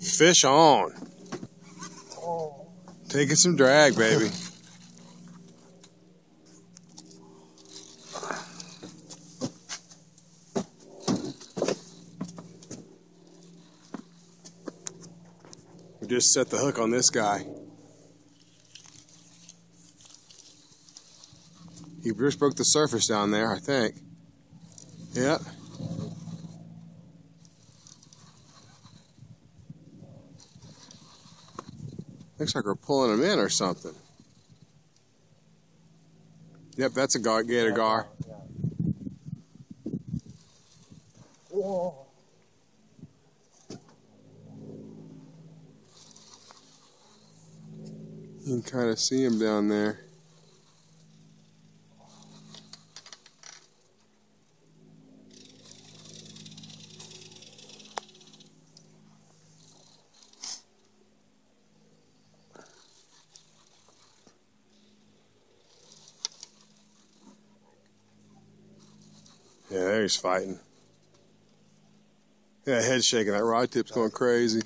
Fish on. Oh. Taking some drag, baby. We just set the hook on this guy. He just broke the surface down there, I think. Yep. Looks like we're pulling him in or something. Yep, that's a gar gator gar. Whoa. You can kind of see him down there. Yeah, there he's fighting. Yeah, head shaking. That rod tip's going crazy.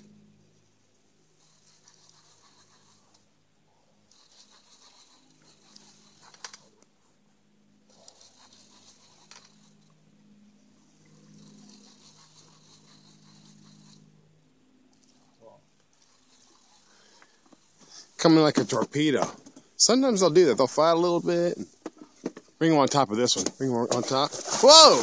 Coming like a torpedo. Sometimes they'll do that. They'll fight a little bit. Bring him on top of this one. Bring him on top. Whoa!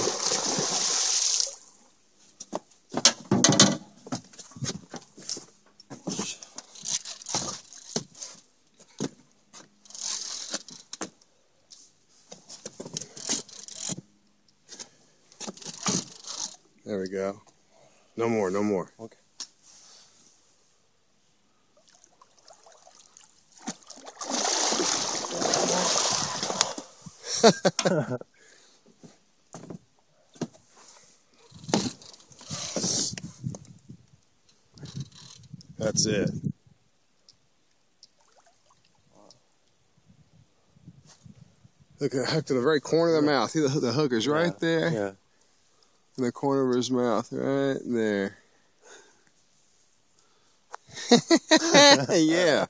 There we go. No more, no more. Okay. That's it. Look, at hooked to the very corner of the mouth. See the, the hooker's right Yeah, there Yeah. in the corner of his mouth, right there. yeah.